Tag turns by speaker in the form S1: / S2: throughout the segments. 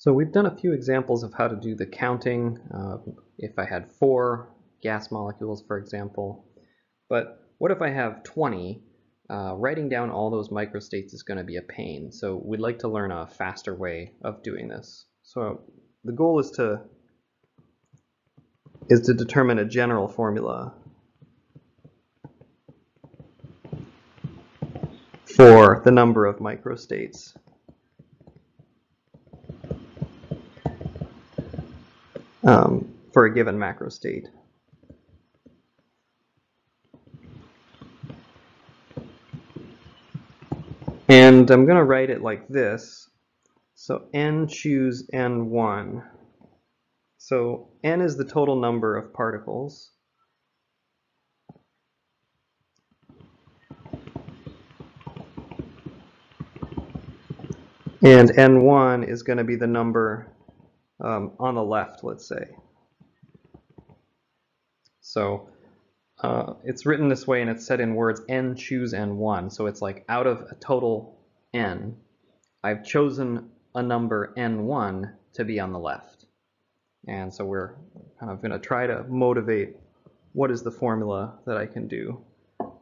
S1: So we've done a few examples of how to do the counting. Uh, if I had four gas molecules, for example. But what if I have 20? Uh, writing down all those microstates is going to be a pain. So we'd like to learn a faster way of doing this. So the goal is to is to determine a general formula for the number of microstates. Um, for a given macro state. And I'm going to write it like this. So n choose n1. So n is the total number of particles. And n1 is going to be the number um, on the left, let's say. So uh, it's written this way and it's set in words n choose n1. So it's like out of a total n, I've chosen a number n1 to be on the left. And so we're kind of going to try to motivate what is the formula that I can do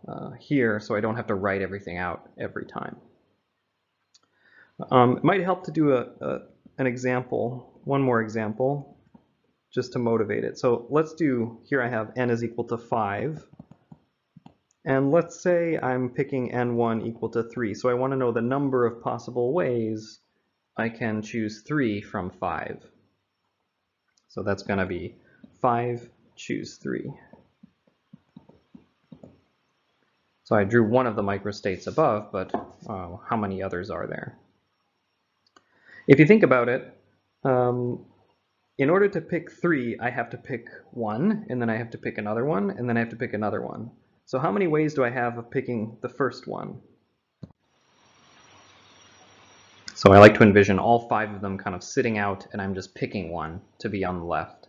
S1: uh, here so I don't have to write everything out every time. Um, it might help to do a, a an example one more example just to motivate it. So let's do, here I have n is equal to 5. And let's say I'm picking n1 equal to 3. So I want to know the number of possible ways I can choose 3 from 5. So that's going to be 5, choose 3. So I drew one of the microstates above, but uh, how many others are there? If you think about it, um, in order to pick three, I have to pick one, and then I have to pick another one, and then I have to pick another one. So how many ways do I have of picking the first one? So I like to envision all five of them kind of sitting out, and I'm just picking one to be on the left.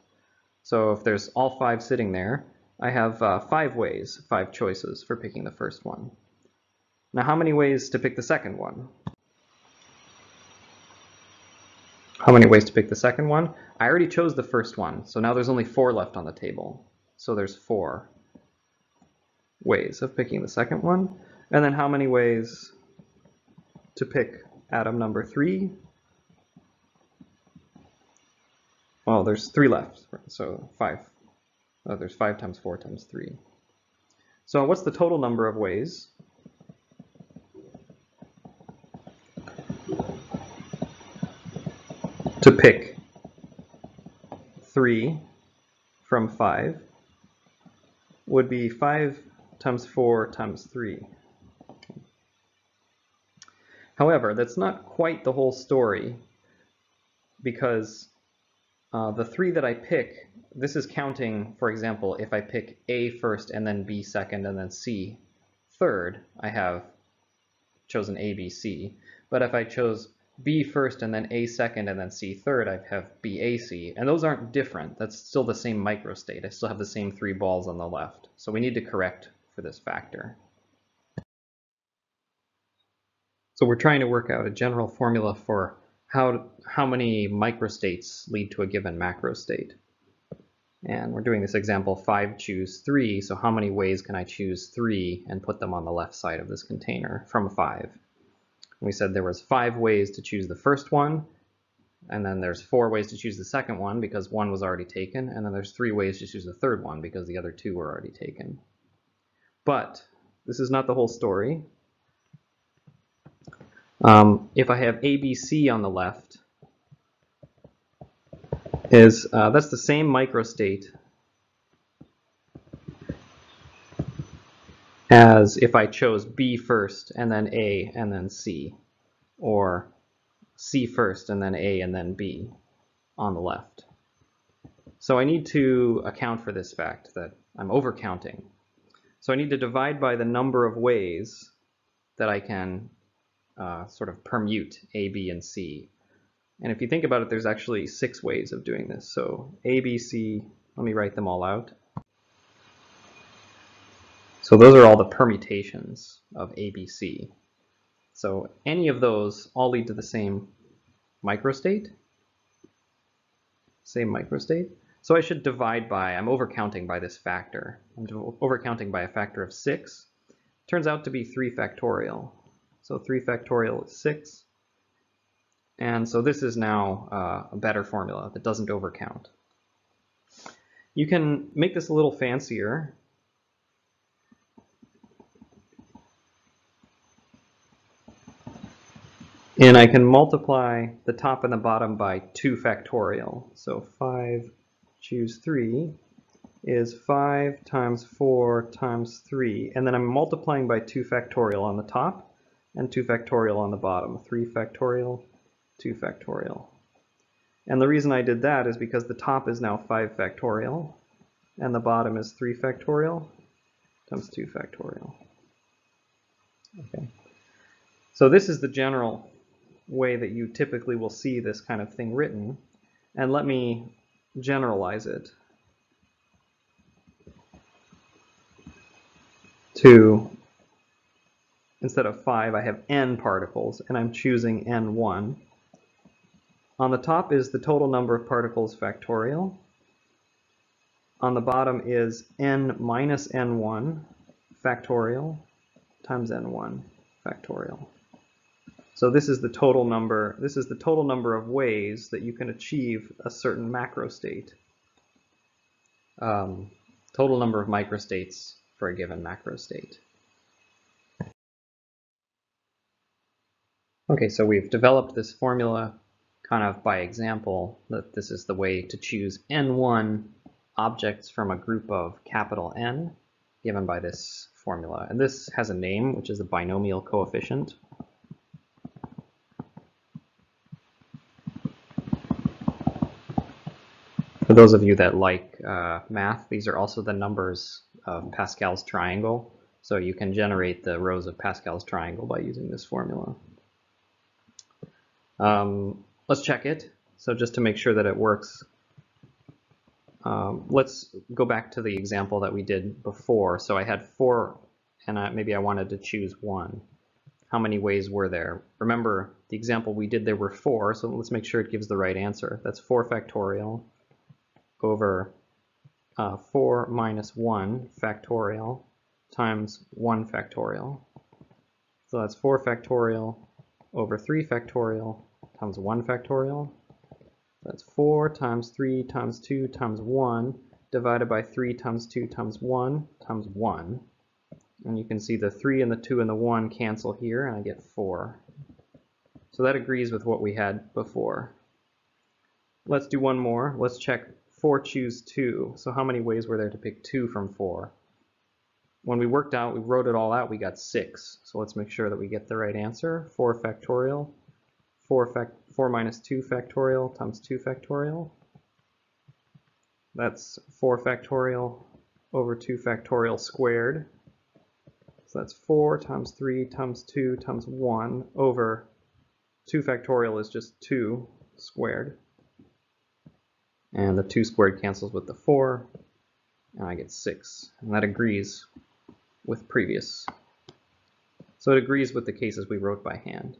S1: So if there's all five sitting there, I have uh, five ways, five choices for picking the first one. Now how many ways to pick the second one? How many ways to pick the second one? I already chose the first one, so now there's only four left on the table. So there's four ways of picking the second one. And then how many ways to pick atom number three? Well, there's three left, so five. Oh, there's five times four times three. So what's the total number of ways? To pick 3 from 5 would be 5 times 4 times 3. However, that's not quite the whole story because uh, the three that I pick, this is counting, for example, if I pick A first and then B second and then C third, I have chosen A, B, C. But if I chose B first and then A second and then C third, I have BAC. And those aren't different. That's still the same microstate. I still have the same three balls on the left. So we need to correct for this factor. So we're trying to work out a general formula for how, how many microstates lead to a given macrostate. And we're doing this example 5 choose 3, so how many ways can I choose 3 and put them on the left side of this container from 5? We said there was five ways to choose the first one, and then there's four ways to choose the second one because one was already taken, and then there's three ways to choose the third one because the other two were already taken. But this is not the whole story. Um, if I have ABC on the left, is uh, that's the same microstate as if I chose B first and then A and then C, or C first and then A and then B on the left. So I need to account for this fact that I'm overcounting. So I need to divide by the number of ways that I can uh, sort of permute A, B, and C. And if you think about it, there's actually six ways of doing this. So A, B, C, let me write them all out. So those are all the permutations of ABC. So any of those all lead to the same microstate, same microstate. So I should divide by, I'm overcounting by this factor. I'm overcounting by a factor of 6. Turns out to be 3 factorial. So 3 factorial is 6. And so this is now uh, a better formula that doesn't overcount. You can make this a little fancier. And I can multiply the top and the bottom by 2 factorial. So 5 choose 3 is 5 times 4 times 3. And then I'm multiplying by 2 factorial on the top and 2 factorial on the bottom. 3 factorial, 2 factorial. And the reason I did that is because the top is now 5 factorial and the bottom is 3 factorial times 2 factorial. Okay. So this is the general way that you typically will see this kind of thing written. And let me generalize it to, instead of 5, I have n particles, and I'm choosing n1. On the top is the total number of particles factorial. On the bottom is n minus n1 factorial times n1 factorial. So this is the total number, this is the total number of ways that you can achieve a certain macro state. Um, total number of microstates for a given macro state. Okay, so we've developed this formula kind of by example that this is the way to choose n1 objects from a group of capital N given by this formula. And this has a name, which is the binomial coefficient. Those of you that like uh, math, these are also the numbers of Pascal's triangle. So you can generate the rows of Pascal's triangle by using this formula. Um, let's check it. So just to make sure that it works, um, let's go back to the example that we did before. So I had four, and I, maybe I wanted to choose one. How many ways were there? Remember, the example we did, there were four, so let's make sure it gives the right answer. That's 4 factorial over uh, 4 minus 1 factorial times 1 factorial. So that's 4 factorial over 3 factorial times 1 factorial. That's 4 times 3 times 2 times 1 divided by 3 times 2 times 1 times 1. And you can see the 3 and the 2 and the 1 cancel here, and I get 4. So that agrees with what we had before. Let's do one more. Let's check 4 choose 2. So how many ways were there to pick 2 from 4? When we worked out, we wrote it all out, we got 6. So let's make sure that we get the right answer. 4 factorial, 4, fact 4 minus 2 factorial times 2 factorial. That's 4 factorial over 2 factorial squared. So that's 4 times 3 times 2 times 1 over 2 factorial is just 2 squared. And the 2 squared cancels with the 4, and I get 6. And that agrees with previous. So it agrees with the cases we wrote by hand.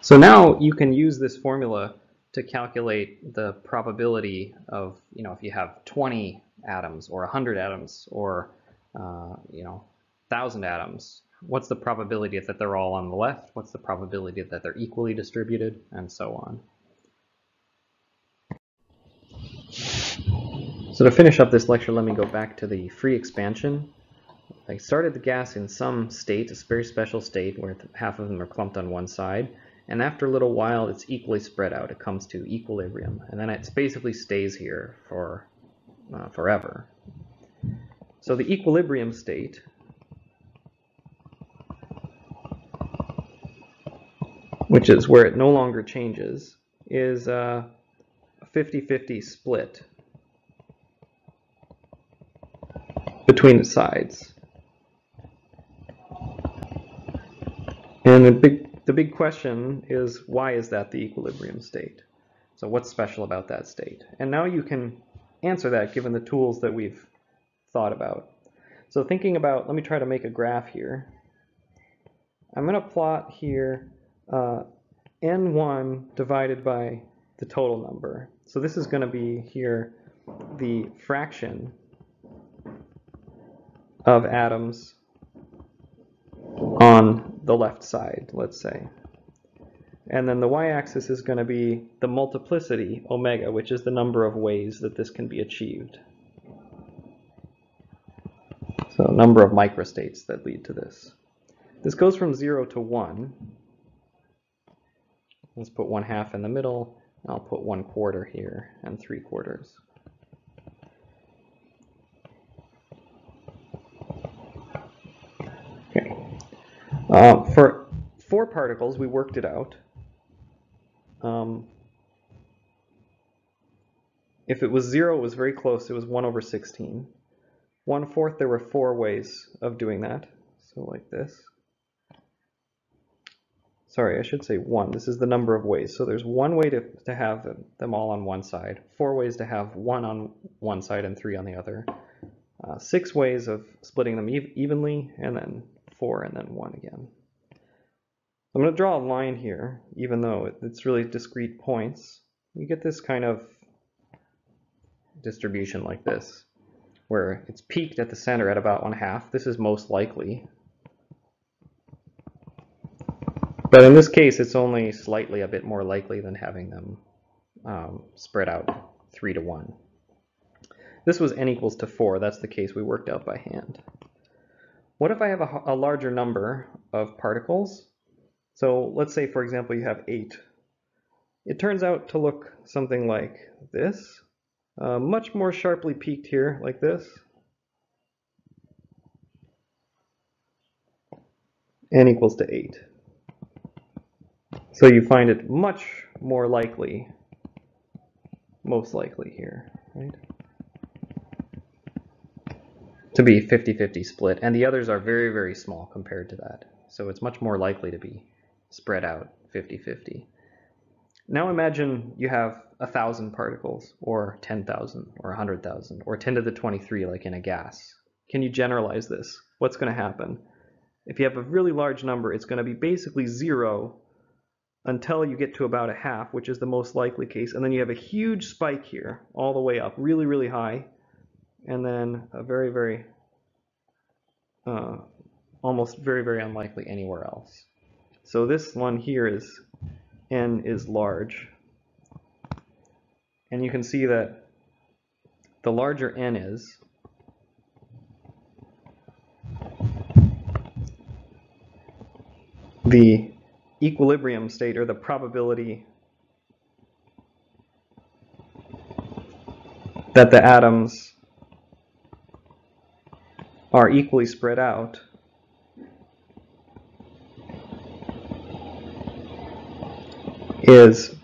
S1: So now you can use this formula to calculate the probability of, you know, if you have 20 atoms or 100 atoms or uh, you know, 1,000 atoms, what's the probability that they're all on the left? What's the probability that they're equally distributed? And so on. So to finish up this lecture, let me go back to the free expansion. I started the gas in some state, a very special state, where half of them are clumped on one side. And after a little while, it's equally spread out. It comes to equilibrium. And then it basically stays here for uh, forever. So the equilibrium state which is where it no longer changes, is a 50-50 split between the sides. And the big, the big question is, why is that the equilibrium state? So what's special about that state? And now you can answer that given the tools that we've thought about. So thinking about, let me try to make a graph here. I'm going to plot here uh, n1 divided by the total number. So this is going to be here the fraction of atoms on the left side, let's say. And then the y-axis is going to be the multiplicity, omega, which is the number of ways that this can be achieved. So number of microstates that lead to this. This goes from 0 to 1. Let's put 1 half in the middle. I'll put 1 quarter here and 3 quarters. Okay. Uh, for four particles, we worked it out. Um, if it was 0, it was very close. It was 1 over 16. 1 fourth, there were four ways of doing that. So like this. Sorry, I should say 1. This is the number of ways. So there's one way to, to have them all on one side, four ways to have one on one side and three on the other, uh, six ways of splitting them ev evenly, and then four and then one again. I'm going to draw a line here, even though it's really discrete points. You get this kind of distribution like this, where it's peaked at the center at about one half. This is most likely. But in this case, it's only slightly a bit more likely than having them um, spread out 3 to 1. This was n equals to 4. That's the case we worked out by hand. What if I have a, a larger number of particles? So let's say, for example, you have 8. It turns out to look something like this. Uh, much more sharply peaked here, like this. n equals to 8. So you find it much more likely, most likely here, right? To be 50-50 split, and the others are very, very small compared to that. So it's much more likely to be spread out 50-50. Now imagine you have a thousand particles, or 10,000, or 100,000, or 10 to the 23 like in a gas. Can you generalize this? What's going to happen? If you have a really large number, it's going to be basically zero until you get to about a half, which is the most likely case. And then you have a huge spike here, all the way up, really, really high. And then a very, very, uh, almost very, very unlikely anywhere else. So this one here is n is large. And you can see that the larger n is, the equilibrium state or the probability that the atoms are equally spread out is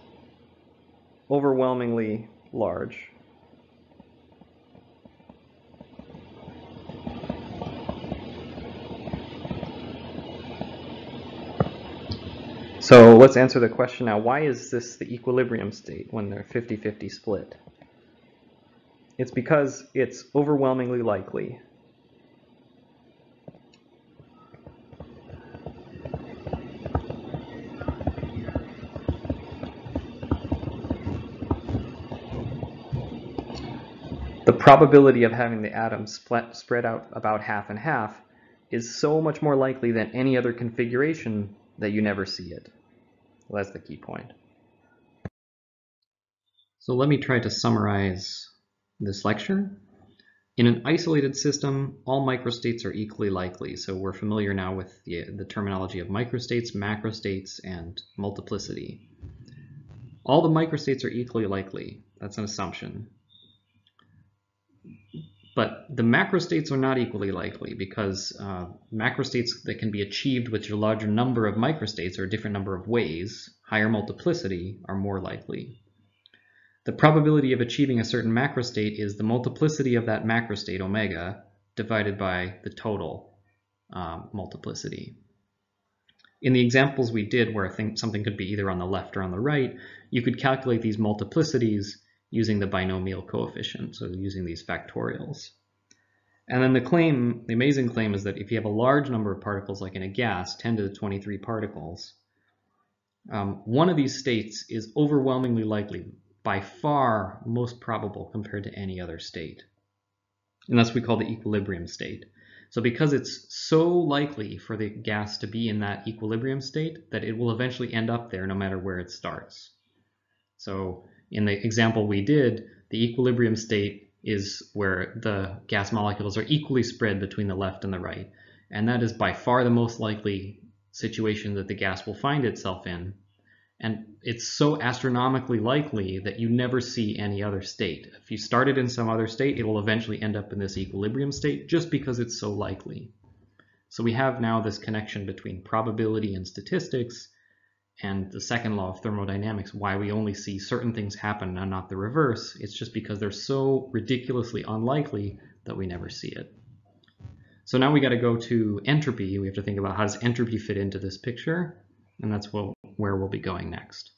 S1: overwhelmingly large. So let's answer the question now, why is this the equilibrium state when they're 50-50 split? It's because it's overwhelmingly likely probability of having the atoms spread out about half and half is so much more likely than any other configuration that you never see it. Well, that's the key point. So let me try to summarize this lecture. In an isolated system, all microstates are equally likely. So we're familiar now with the, the terminology of microstates, macrostates, and multiplicity. All the microstates are equally likely. That's an assumption. But the macrostates are not equally likely because uh, macrostates that can be achieved with a larger number of microstates or a different number of ways, higher multiplicity, are more likely. The probability of achieving a certain macrostate is the multiplicity of that macrostate, omega, divided by the total uh, multiplicity. In the examples we did where I think something could be either on the left or on the right, you could calculate these multiplicities using the binomial coefficient, so using these factorials. And then the claim, the amazing claim is that if you have a large number of particles, like in a gas, 10 to the 23 particles, um, one of these states is overwhelmingly likely, by far most probable compared to any other state. And that's what we call the equilibrium state. So because it's so likely for the gas to be in that equilibrium state that it will eventually end up there no matter where it starts. So in the example we did, the equilibrium state is where the gas molecules are equally spread between the left and the right. And that is by far the most likely situation that the gas will find itself in. And it's so astronomically likely that you never see any other state. If you started in some other state, it will eventually end up in this equilibrium state just because it's so likely. So we have now this connection between probability and statistics and the second law of thermodynamics, why we only see certain things happen and not the reverse. It's just because they're so ridiculously unlikely that we never see it. So now we got to go to entropy. We have to think about how does entropy fit into this picture, and that's what where we'll be going next.